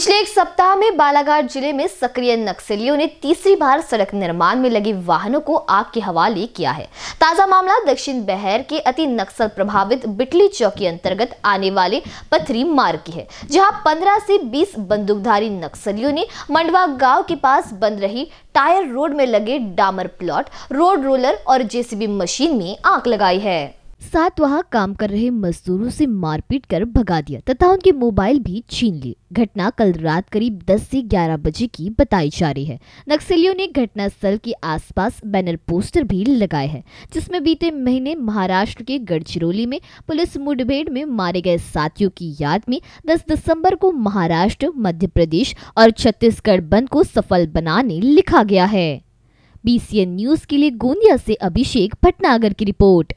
पिछले एक सप्ताह में बालाघाट ज़िले में सक्रिय नक्सलियों ने तीसरी बार सड़क निर्माण में लगे वाहनों को आग के हवाले किया है। ताज़ा मामला दक्षिण बहर के अति नक्सल प्रभावित बिटली चौकी अंतर्गत आने वाले पथरी मार्ग की है, जहाँ 15 से 20 बंदूकधारी नक्सलियों ने मंडवा गाँव के पास बंद रही टायर रोड में लगे डामर प्लॉट, रोड रोलर और जेसीबी मशीन में आग लगाई है। साथ वहाँ काम कर रहे मजदूरों से मारपीट कर भगा दिया तथा उनके मोबाइल भी छीन लिए। घटना कल रात करीब 10 से 11 बजे की बताई जा रही है। नक्सलियों ने घटना स्थल के आसपास बैनर पोस्टर भी लगाए हैं, जिसमें बीते महीने महाराष्ट्र के गढ़चिरौली में पुलिस मुठभेड़ में मारे गए साथियों की याद में 10 दिसंबर को महाराष्ट्र, मध्य प्रदेश और छत्तीसगढ़ बंद को सफल बनाने लिखा गया है। बीसीएन न्यूज़ के लिए गोंदिया से अभिषेक भटनागर की रिपोर्ट।